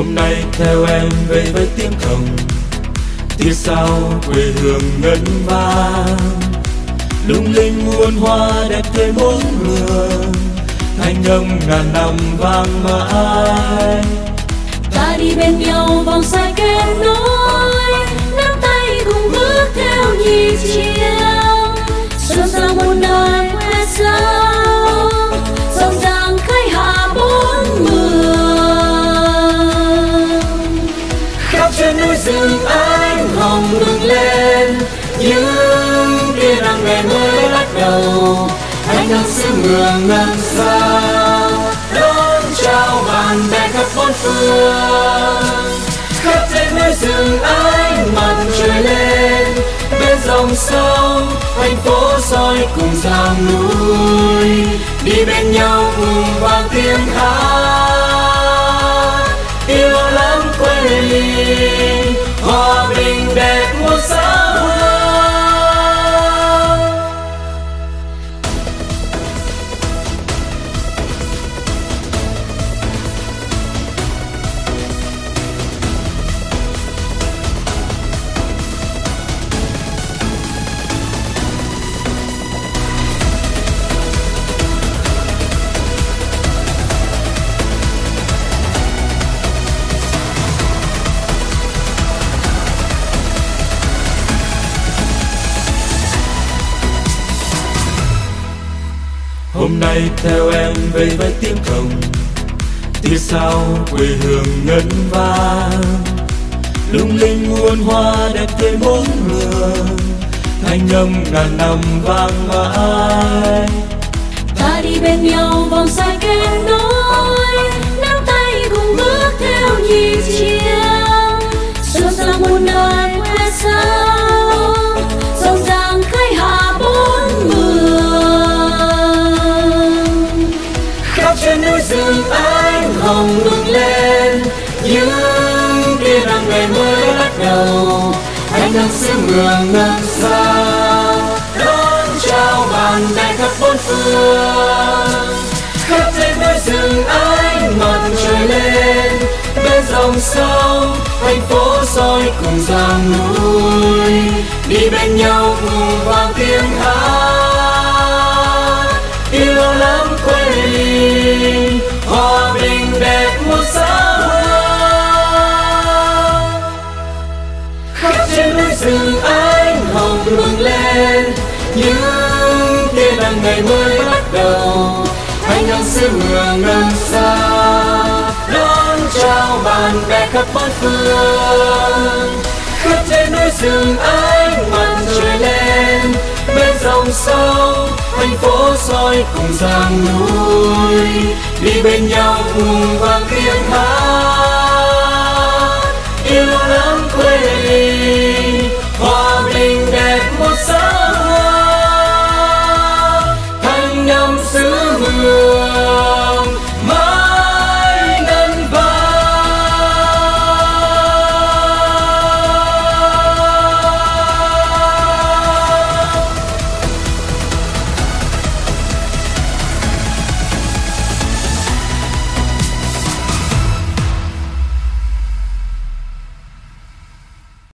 hôm nay theo em về với tiếng cồng tiếng sau quê hương ngân vang. Lung linh muôn hoa đẹp tươi bốn mường thanh âm ngàn năm vang mãi. Ta đi bên nhau vòng xoay kết nối. Nắm tay cùng bước theo nhịp chiều đầu. Anh đang xứ mường ngân xa, đón chào bạn bè khắp bốn phương. Khắp trên núi rừng ánh mặt trời lên, bên dòng sông, thành phố soi cùng dòng núi. Đi bên nhau hôm nay theo em về với tiếng cồng phía sau quê hương ngân vang. Lung linh muôn hoa đẹp tươi bốn mường thanh âm ngàn năm vang mãi. Ta đi bên nhau vòng xoay kết ngày mới bắt đầu. Anh đang xứ mường nâng xa. Đón chào bạn bè khắp bốn phương. Khắp trên núi rừng anh mặt trời lên. Bên dòng sông, thành phố soi cùng dòng núi. Đi bên nhau cùng vang tiếng hát. Ngày mới bắt đầu. Anh đang xứ mường ngân xa, đón chào bạn bè khắp bốn phương. Khắp trên núi rừng ánh mặt trời lên, bên dòng sông, thành phố soi cùng dàn núi. Đi bên nhau cùng vang tiếng hát.